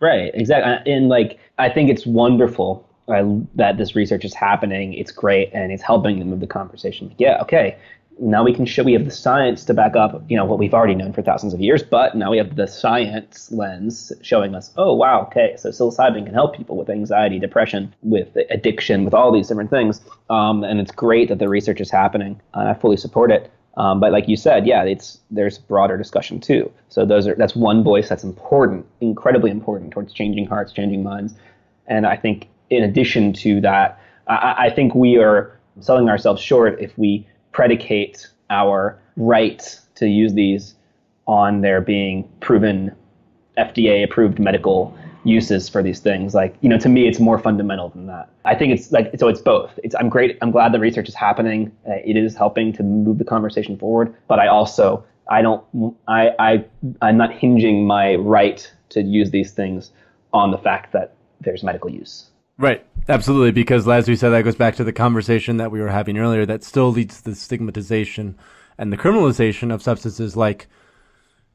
Speaker 3: right exactly and like i think it's wonderful uh, that this research is happening it's great and it's helping to move the conversation. Yeah okay now we can show we have the science to back up you know what we've already known for thousands of years but now we have the science lens showing us oh wow okay so psilocybin can help people with anxiety depression with addiction with all these different things um, and it's great that the research is happening and i fully support it. Um, but like you said yeah it's there's broader discussion too. So those are that's one voice that's important incredibly important towards changing hearts changing minds. And i think in addition to that I, I think we are selling ourselves short if we predicate our right to use these on there being proven FDA approved medical uses for these things. Like, you know, to me, it's more fundamental than that. I think it's like, so it's both. It's, I'm great. I'm glad the research is happening. Uh, it is helping to move the conversation forward. But I also, I don't, I, I, I'm not hinging my right to use these things on the fact that there's medical use.
Speaker 2: Right. Absolutely. Because as we said, that goes back to the conversation that we were having earlier that still leads to the stigmatization and the criminalization of substances like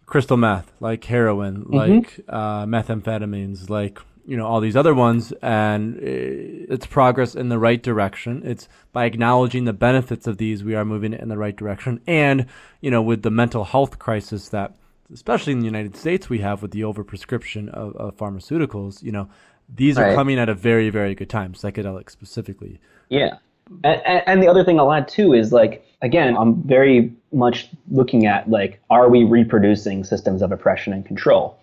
Speaker 2: crystal meth, like heroin, mm-hmm. like uh, methamphetamines, like you know all these other ones and it's progress in the right direction it's by acknowledging the benefits of these we are moving in the right direction and you know with the mental health crisis that especially in the united states we have with the overprescription of, of pharmaceuticals you know these are coming at a very very good time psychedelics specifically.
Speaker 3: Yeah. And, and the other thing i'll add too is like again i'm very much looking at like are we reproducing systems of oppression and control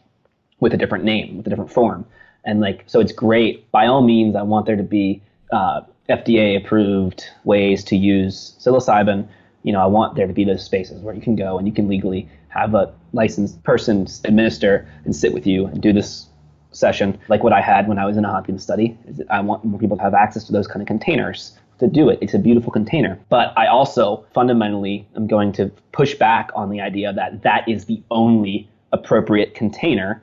Speaker 3: with a different name with a different form? And like so it's great. By all means i want there to be uh, fda approved ways to use psilocybin. You know i want there to be those spaces where you can go and you can legally have a licensed person administer and sit with you and do this session, like what I had when I was in a Hopkins study. I want more people to have access to those kind of containers to do it. It's a beautiful container. But I also fundamentally am going to push back on the idea that that is the only appropriate container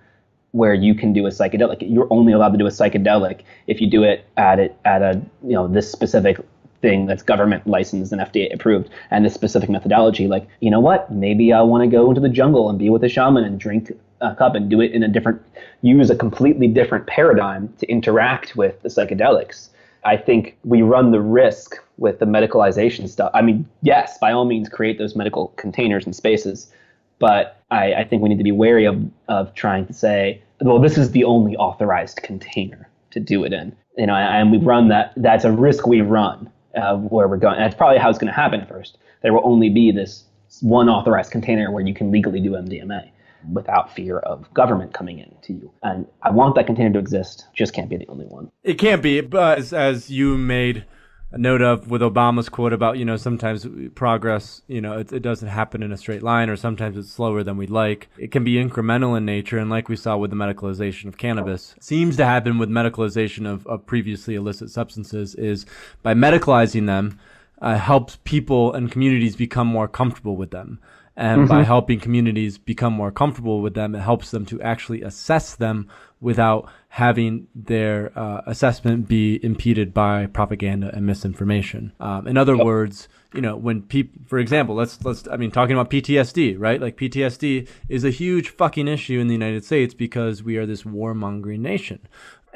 Speaker 3: where you can do a psychedelic. You're only allowed to do a psychedelic if you do it at it at a you know this specific thing that's government licensed and FDA approved and this specific methodology. Like, you know what? Maybe I want to go into the jungle and be with a shaman and drink a cup and do it in a different, use a completely different paradigm to interact with the psychedelics. I think we run the risk with the medicalization stuff. I mean, yes, by all means, create those medical containers and spaces, but I, I think we need to be wary of, of trying to say, well, this is the only authorized container to do it in. You know, and we run that. That's a risk we run of where we're going. That's probably how it's going to happen first. There will only be this one authorized container where you can legally do MDMA without fear of government coming in to you. And I want that container to exist. Just can't be the only one.
Speaker 2: It can't be, but as, as you made a note of with Obama's quote about, you know, sometimes progress, you know, it, it doesn't happen in a straight line or sometimes it's slower than we'd like. It can be incremental in nature. And like we saw with the medicalization of cannabis, seems to happen with medicalization of, of previously illicit substances is by medicalizing them, uh, helps people and communities become more comfortable with them. And mm-hmm. by helping communities become more comfortable with them, it helps them to actually assess them without having their uh, assessment be impeded by propaganda and misinformation. Um, in other yep. words, you know, when people, for example, let's let's, I mean, talking about PTSD, right? Like PTSD is a huge fucking issue in the United States because we are this warmongering nation.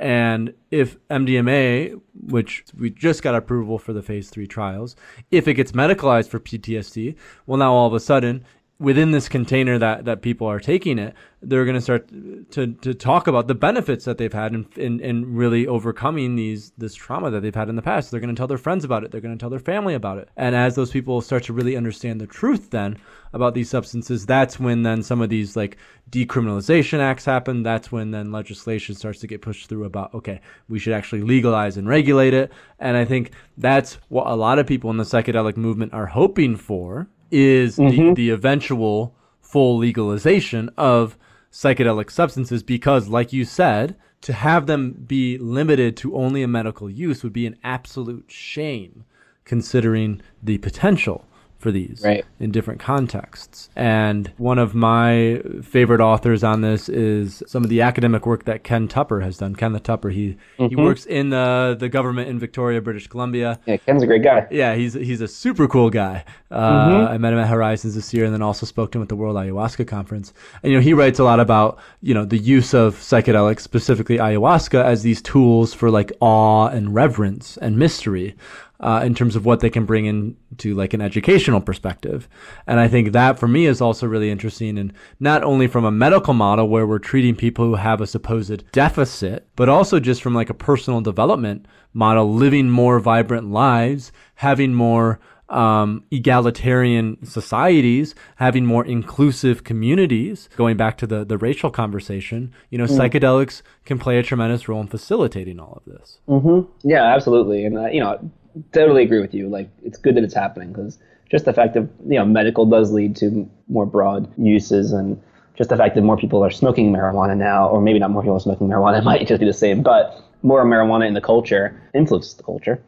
Speaker 2: And if MDMA, which we just got approval for the phase three trials, if it gets medicalized for PTSD, well, now all of a sudden, within this container that, that people are taking it, they're going to start to, to talk about the benefits that they've had in, in, in really overcoming these this trauma that they've had in the past. They're going to tell their friends about it. They're going to tell their family about it. And as those people start to really understand the truth then about these substances, that's when then some of these like decriminalization acts happen. That's when then legislation starts to get pushed through about, okay, we should actually legalize and regulate it. And I think that's what a lot of people in the psychedelic movement are hoping for is mm-hmm. the, the eventual full legalization of psychedelic substances because, like you said, to have them be limited to only a medical use would be an absolute shame considering the potential for these
Speaker 3: right.
Speaker 2: in different contexts. And one of my favorite authors on this is some of the academic work that Ken Tupper has done. Ken the Tupper, he mm-hmm. he works in the the government in Victoria, British Columbia.
Speaker 3: Yeah, Ken's a great guy.
Speaker 2: Yeah, he's he's a super cool guy. Uh, mm-hmm. I met him at Horizons this year, and then also spoke to him at the World Ayahuasca Conference. And you know, he writes a lot about you know the use of psychedelics, specifically ayahuasca, as these tools for like awe and reverence and mystery. Uh, in terms of what they can bring into like an educational perspective. And I think that for me is also really interesting. And not only from a medical model where we're treating people who have a supposed deficit, but also just from like a personal development model, living more vibrant lives, having more um, egalitarian societies, having more inclusive communities, going back to the, the racial conversation, you know, mm. psychedelics can play a tremendous role in facilitating all of this.
Speaker 3: Mm-hmm. Yeah, absolutely. And, uh, you know, totally agree with you. Like, it's good that it's happening because just the fact that, you know, medical does lead to more broad uses and just the fact that more people are smoking marijuana now, or maybe not more people are smoking marijuana, it might just be the same, but more marijuana in the culture influences the culture.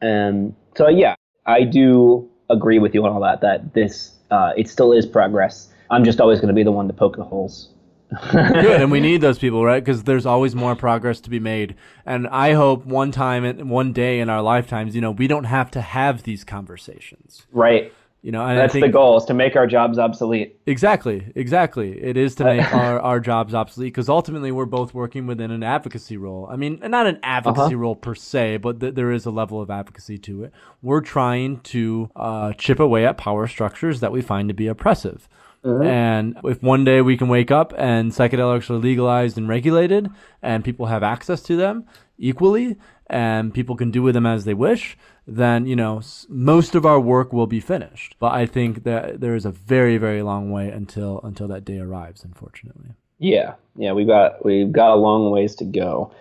Speaker 3: And so, yeah, I do agree with you on all that. That this uh, it still is progress. I'm just always going to be the one to poke the holes.
Speaker 2: Good, and we need those people, right? Because there's always more progress to be made. And I hope one time, and one day in our lifetimes, you know, we don't have to have these conversations.
Speaker 3: Right.
Speaker 2: You know,
Speaker 3: that's the goal is to make our jobs obsolete.
Speaker 2: Exactly, exactly. It is to make our, our jobs obsolete because ultimately we're both working within an advocacy role. I mean, not an advocacy uh-huh. role per se, but th- there is a level of advocacy to it. We're trying to uh, chip away at power structures that we find to be oppressive. Mm-hmm. And if one day we can wake up and psychedelics are legalized and regulated and people have access to them equally and people can do with them as they wish, then you know most of our work will be finished. But I think that there is a very very long way until until that day arrives. Unfortunately.
Speaker 3: Yeah, yeah, we've got we've got a long ways to go,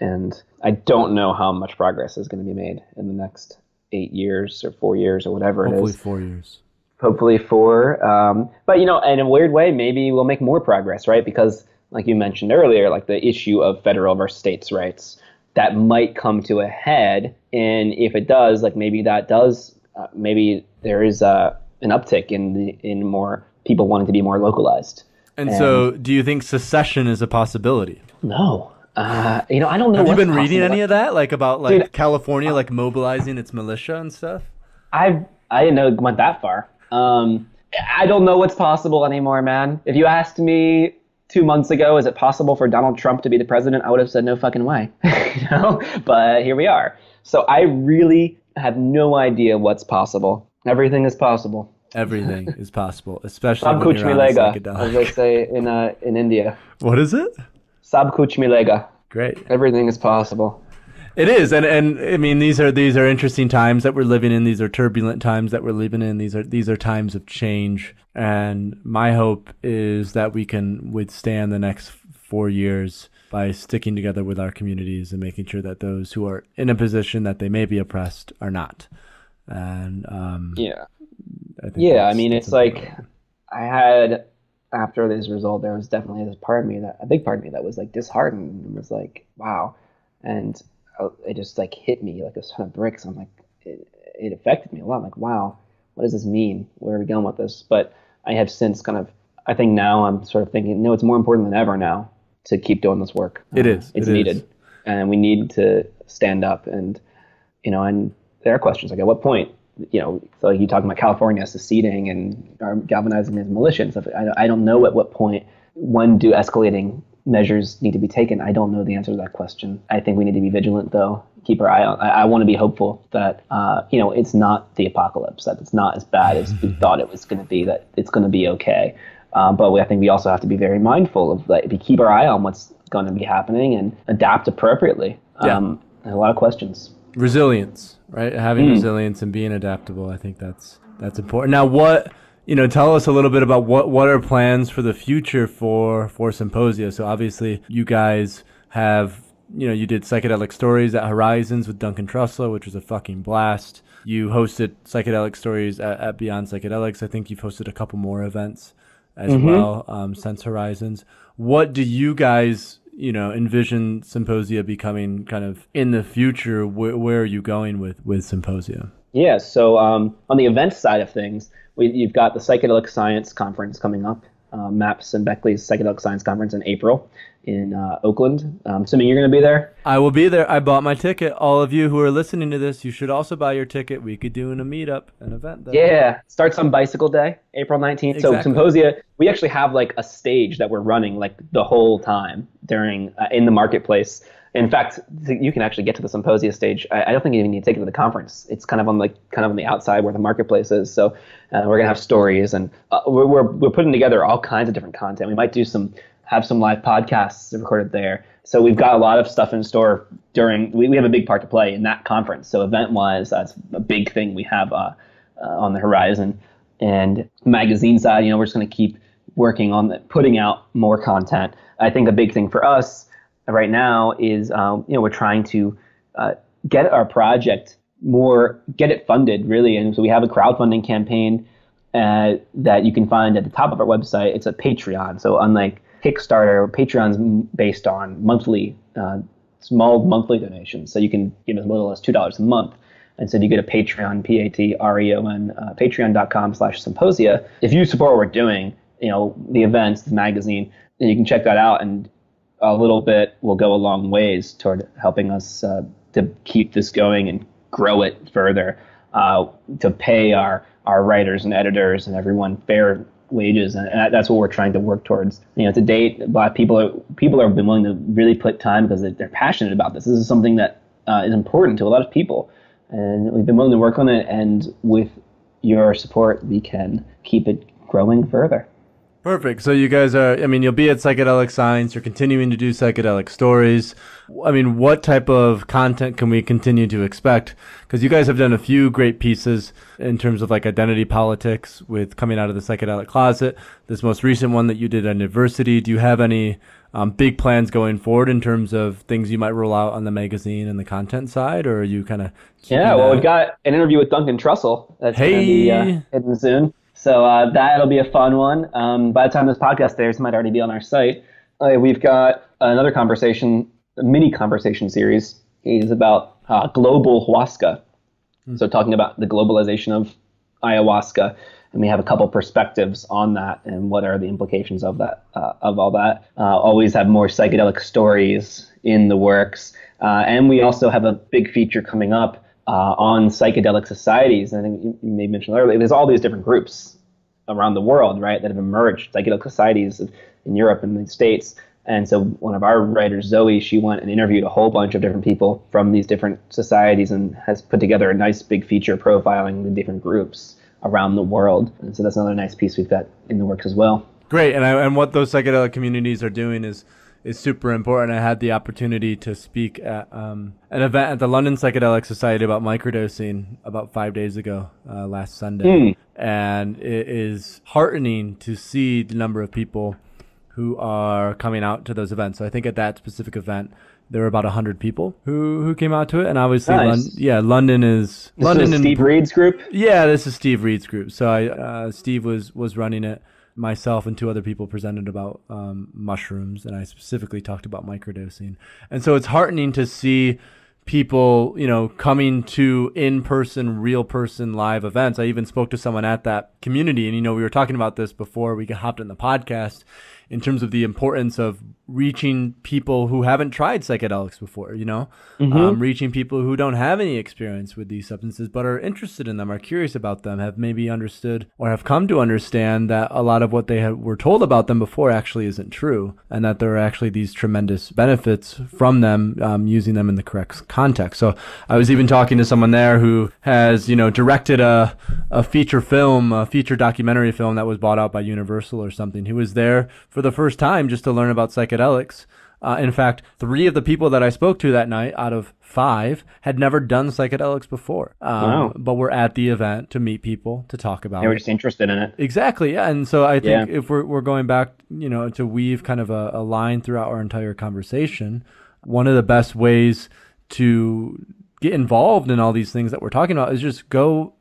Speaker 3: and I don't know how much progress is going to be made in the next eight years or four years or whatever it is.
Speaker 2: Hopefully
Speaker 3: it is.
Speaker 2: four years.
Speaker 3: Hopefully four. Um, but you know, in a weird way, maybe we'll make more progress, right? Because like you mentioned earlier, like the issue of federal versus states' rights that might come to a head. And if it does, like maybe that does, uh, maybe there is uh, an uptick in the, in more people wanting to be more localized.
Speaker 2: And, and so, do you think secession is a possibility?
Speaker 3: No. Uh, you know, I don't know.
Speaker 2: Have you been reading any of that, like about like Dude, California, like mobilizing its militia and stuff?
Speaker 3: I I didn't know it went that far. Um, I don't know what's possible anymore, man. If you asked me two months ago, is it possible for Donald Trump to be the president? I would have said no fucking way. you know, but here we are. So I really have no idea what's possible. Everything is possible.
Speaker 2: Everything is possible, especially
Speaker 3: Sab
Speaker 2: when you're
Speaker 3: milega, as they say in uh, in India.
Speaker 2: What is it?
Speaker 3: Sab kuch milega.
Speaker 2: Great.
Speaker 3: Everything is possible.
Speaker 2: It is, and and I mean these are these are interesting times that we're living in. These are turbulent times that we're living in. These are these are times of change, and my hope is that we can withstand the next four years by sticking together with our communities and making sure that those who are in a position that they may be oppressed are not. And um,
Speaker 3: yeah, I yeah, I mean it's like I had after this result, there was definitely this part of me that a big part of me that was like disheartened and was like, wow, and it just like hit me like a ton of bricks. I'm like, it, it affected me a lot. I'm like, wow, what does this mean? Where are we going with this? But I have since kind of, I think now I'm sort of thinking, no, it's more important than ever now to keep doing this work.
Speaker 2: It uh, is.
Speaker 3: It's
Speaker 2: it
Speaker 3: needed,
Speaker 2: is.
Speaker 3: and we need to stand up. And you know, and there are questions like, at what point? You know, so like you talking about California seceding and galvanizing his militia and stuff. I, I don't know at what point when do escalating measures need to be taken? I don't know the answer to that question. I think we need to be vigilant, though. Keep our eye on. I, I want to be hopeful that uh, you know it's not the apocalypse. That it's not as bad as we thought it was going to be. That it's going to be okay. Um, but we, I think we also have to be very mindful of that. If we keep our eye on what's going to be happening and adapt appropriately. Um, yeah. a lot of questions.
Speaker 2: Resilience, right? Having mm. resilience and being adaptable. I think that's that's important. Now, what you know, tell us a little bit about what what are plans for the future for for Psymposia. So obviously, you guys have you know you did psychedelic stories at Horizons with Duncan Trussell, which was a fucking blast. You hosted psychedelic stories at, at Beyond Psychedelics. I think you've hosted a couple more events as mm-hmm. well um, since Horizons. What do you guys you know envision Psymposia becoming kind of in the future? Wh- where are you going with with Psymposia?
Speaker 3: Yeah, so um, on the event side of things, we, you've got the Psychedelic Science Conference coming up, uh, MAPS and Beckley's Psychedelic Science Conference in April in uh, Oakland. Um, assuming you're going to be there.
Speaker 2: I will be there. I bought my ticket. All of you who are listening to this, you should also buy your ticket. We could do in a meetup, an event.
Speaker 3: There. Yeah, starts on Bicycle Day, April 19th. Exactly. So Psymposia, we actually have like a stage that we're running like the whole time during uh, in the marketplace. In fact, you can actually get to the psymposia stage. I, I don't think you even need to take it to the conference. It's kind of on like kind of on the outside where the marketplace is. So uh, we're gonna have stories, and uh, we're, we're putting together all kinds of different content. We might do some have some live podcasts recorded there. So we've got a lot of stuff in store during. We, we have a big part to play in that conference. So event wise, that's a big thing we have uh, uh, on the horizon. And magazine side, you know, we're just going to keep working on the, putting out more content. I think a big thing for us right now is, um, you know, we're trying to uh, get our project more, get it funded really. And so we have a crowdfunding campaign uh, that you can find at the top of our website. It's a Patreon. So unlike Kickstarter, Patreon's based on monthly, uh, small monthly donations. So you can give as little as two dollars a month. And so you get a Patreon, P-A-T-R-E-O-N, uh, patreon.com slash psymposia. If you support what we're doing, you know, the events, the magazine, you can check that out and a little bit will go a long ways toward helping us uh, to keep this going and grow it further, uh, to pay our, our writers and editors and everyone fair wages, and that's what we're trying to work towards. You know, to date, black people are people been willing to really put time because they're passionate about this. This is something that uh, is important to a lot of people, and we've been willing to work on it. And with your support, we can keep it growing further.
Speaker 2: Perfect. So you guys are, I mean, you'll be at Psychedelic Science. You're continuing to do psychedelic stories. I mean, what type of content can we continue to expect? Because you guys have done a few great pieces in terms of like identity politics with coming out of the psychedelic closet. This most recent one that you did at university. Do you have any um, big plans going forward in terms of things you might roll out on the magazine and the content side, or are you kind of?
Speaker 3: Yeah, well, we've got an interview with Duncan Trussell that's
Speaker 2: hey.
Speaker 3: going to be uh, hidden soon. So uh, that'll be a fun one. Um, by the time this podcast airs, it might already be on our site. Uh, we've got another conversation, a mini conversation series, is about uh, global ayahuasca. Mm. So talking about the globalization of ayahuasca, and we have a couple perspectives on that and what are the implications of that, uh, of all that. Uh, always have more psychedelic stories in the works, uh, and we also have a big feature coming up uh, on psychedelic societies. And I think you may mention earlier, there's all these different groups around the world, right, that have emerged, psychedelic societies in Europe and the States. And so one of our writers, Zoe, she went and interviewed a whole bunch of different people from these different societies and has put together a nice big feature profiling the different groups around the world. And so that's another nice piece we've got in the works as well.
Speaker 2: Great. And, I, and what those psychedelic communities are doing is is super important. I had the opportunity to speak at um, an event at the London Psychedelic Society about microdosing about five days ago, uh, last Sunday, mm. and it is heartening to see the number of people who are coming out to those events. So I think at that specific event, there were about hundred people who who came out to it, and obviously, nice. Lon- yeah, London is
Speaker 3: this
Speaker 2: London.
Speaker 3: Is Steve Reid's group.
Speaker 2: Yeah, this is Steve Reid's group. So I uh, Steve was was running it myself and two other people presented about um, mushrooms, and I specifically talked about microdosing. And so it's heartening to see people, you know, coming to in-person, real-person live events. I even spoke to someone at that community, and you know, we were talking about this before we hopped in the podcast in terms of the importance of reaching people who haven't tried psychedelics before, you know, mm-hmm. um, reaching people who don't have any experience with these substances but are interested in them, are curious about them, have maybe understood or have come to understand that a lot of what they had, were told about them before actually isn't true, and that there are actually these tremendous benefits from them um, using them in the correct context. So I was even talking to someone there who has, you know, directed a, a feature film, a feature documentary film that was bought out by Universal or something, who was there for the first time just to learn about psychedelics. Uh, in fact, three of the people that I spoke to that night out of five had never done psychedelics before. Um, wow. But we're at the event to meet people, to talk about it.
Speaker 3: they were just interested in it.
Speaker 2: Exactly. Yeah. And so I think yeah. if we're, we're going back, you know, to weave kind of a, a line throughout our entire conversation, one of the best ways to get involved in all these things that we're talking about is just go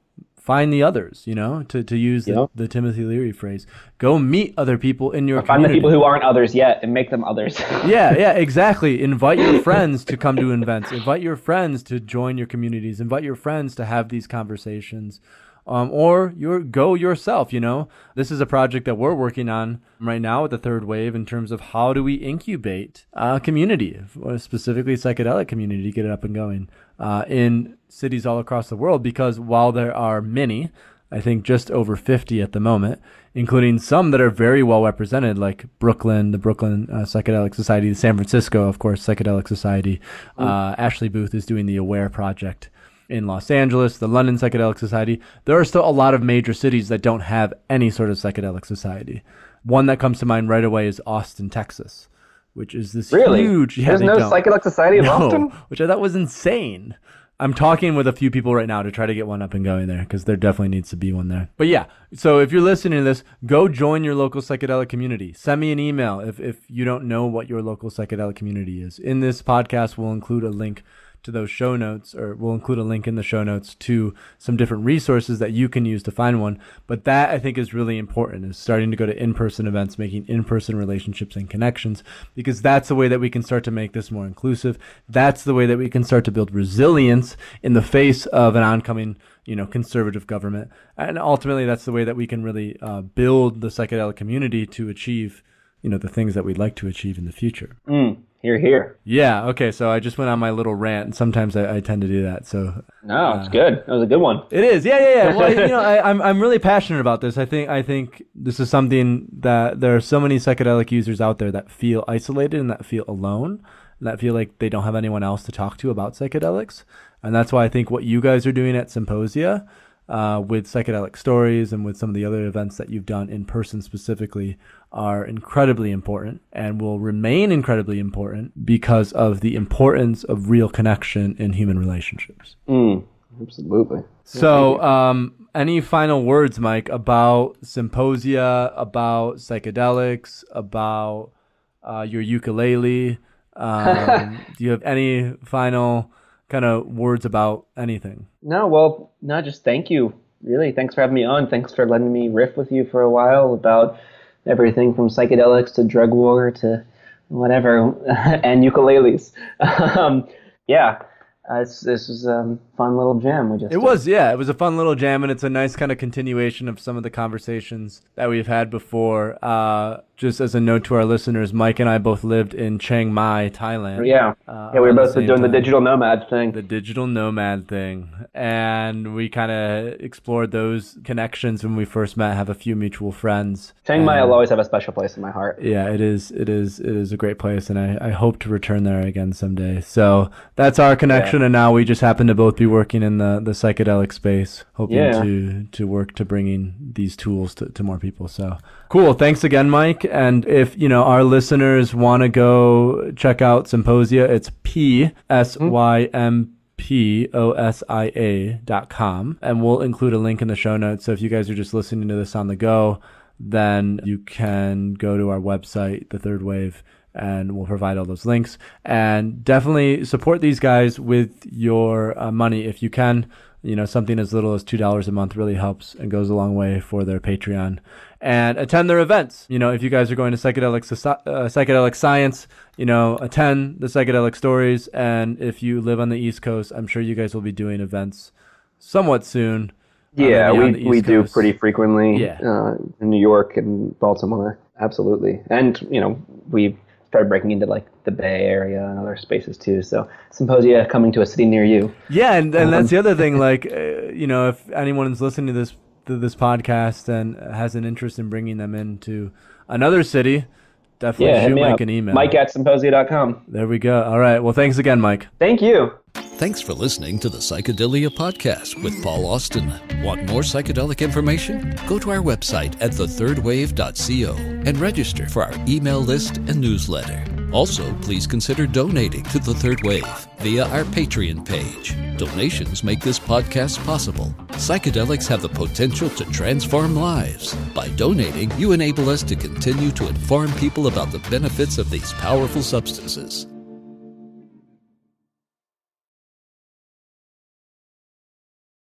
Speaker 2: find the others, you know, to, to use the, yep. the Timothy Leary phrase. Go meet other people in your
Speaker 3: Find the people who aren't others yet and make them others.
Speaker 2: yeah, yeah, exactly. Invite your friends to come to events. Invite your friends to join your communities. Invite your friends to have these conversations um, or you go yourself. You know, this is a project that we're working on right now with the third wave in terms of how do we incubate a community, specifically psychedelic community, to get it up and going uh, in cities all across the world. Because while there are many, I think just over 50 at the moment including some that are very well represented, like Brooklyn, the Brooklyn uh, Psychedelic Society, the San Francisco, of course, Psychedelic Society. Uh, Ashley Booth is doing the Aware Project in Los Angeles, the London Psychedelic Society. There are still a lot of major cities that don't have any sort of psychedelic society. One that comes to mind right away is Austin, Texas, which is this
Speaker 3: Really?
Speaker 2: huge. Yeah,
Speaker 3: There's no
Speaker 2: don't.
Speaker 3: psychedelic society in
Speaker 2: No,
Speaker 3: Austin?
Speaker 2: which I thought was insane. I'm talking with a few people right now to try to get one up and going there because there definitely needs to be one there. But yeah, so if you're listening to this, go join your local psychedelic community. Send me an email if, if you don't know what your local psychedelic community is. In this podcast, we'll include a link to those show notes, or we'll include a link in the show notes to some different resources that you can use to find one. But that I think is really important is starting to go to in-person events, making in-person relationships and connections, because that's the way that we can start to make this more inclusive. That's the way that we can start to build resilience in the face of an oncoming, you know, conservative government. And ultimately, that's the way that we can really uh, build the psychedelic community to achieve, you know, the things that we'd like to achieve in the future.
Speaker 3: Mm, here, here.
Speaker 2: Yeah. Okay. So I just went on my little rant, and sometimes I, I tend to do that. So
Speaker 3: No, it's uh, good. That was a good one.
Speaker 2: it is. Yeah. Yeah. Yeah. Well, you know, I, I'm I'm really passionate about this. I think I think this is something that there are so many psychedelic users out there that feel isolated and that feel alone, and that feel like they don't have anyone else to talk to about psychedelics, and that's why I think what you guys are doing at Psymposia. Uh, with psychedelic stories and with some of the other events that you've done in person specifically are incredibly important and will remain incredibly important because of the importance of real connection in human relationships.
Speaker 3: Mm, absolutely.
Speaker 2: So, um, any final words, Mike, about psymposia, about psychedelics, about uh, your ukulele? Um, do you have any final kind of words about anything?
Speaker 3: No, well, no, just thank you. Really, thanks for having me on. Thanks for letting me riff with you for a while about everything from psychedelics to drug war to whatever, and ukuleles. um, yeah, uh, it's, this was a fun little jam we just.
Speaker 2: It was, yeah, it was a fun little jam, and it's a nice kind of continuation of some of the conversations that we've had before. Uh, just as a note to our listeners, Mike and I both lived in Chiang Mai, Thailand.
Speaker 3: Yeah,
Speaker 2: uh,
Speaker 3: yeah, we were
Speaker 2: around the
Speaker 3: both
Speaker 2: same
Speaker 3: doing the digital nomad thing.
Speaker 2: the digital nomad thing and we kind of explored those connections when we first met have a few mutual friends
Speaker 3: Chiang Mai will always have a special place in my heart.
Speaker 2: yeah it is it is it is a great place and i, I hope to return there again someday so that's our connection and now we just happen to both be working in the the psychedelic space hoping
Speaker 3: Yeah.
Speaker 2: to to work to bringing these tools to, to more people. So cool. Thanks again mike. And if you know our listeners want to go check out psymposia it's p s mm-hmm. y m p o s i a dot com. And we'll include a link in the show notes. So if you guys are just listening to this on the go then you can go to our website the third wave and we'll provide all those links. And definitely support these guys with your uh, money if you can. You know something as little as two dollars a month really helps and goes a long way for their patreon. And attend their events. You know if you guys are going to psychedelic uh, psychedelic science you know attend the psychedelic stories. And if you live on the east coast i'm sure you guys will be doing events somewhat soon. Uh,
Speaker 3: Yeah,
Speaker 2: the
Speaker 3: we, we do pretty frequently
Speaker 2: Yeah.
Speaker 3: uh, in New York and Baltimore. Absolutely. And, you know, we started breaking into like the Bay Area and other spaces too. So psymposia coming to a city near you.
Speaker 2: Yeah, and, and that's the other thing. Like, uh, you know, if anyone's listening to this to this podcast and has an interest in bringing them into another city, definitely
Speaker 3: Yeah,
Speaker 2: shoot Mike
Speaker 3: up.
Speaker 2: an email.
Speaker 3: Mike at psymposia.com.
Speaker 2: there we go. All right. Well, thanks again, Mike.
Speaker 3: Thank you.
Speaker 1: Thanks for listening to the Psychedelia Podcast with Paul Austin. Want more psychedelic information? Go to our website at thethirdwave.co and register for our email list and newsletter. Also, please consider donating to The Third Wave via our Patreon page. Donations make this podcast possible. Psychedelics have the potential to transform lives. By donating, you enable us to continue to inform people about the benefits of these powerful substances.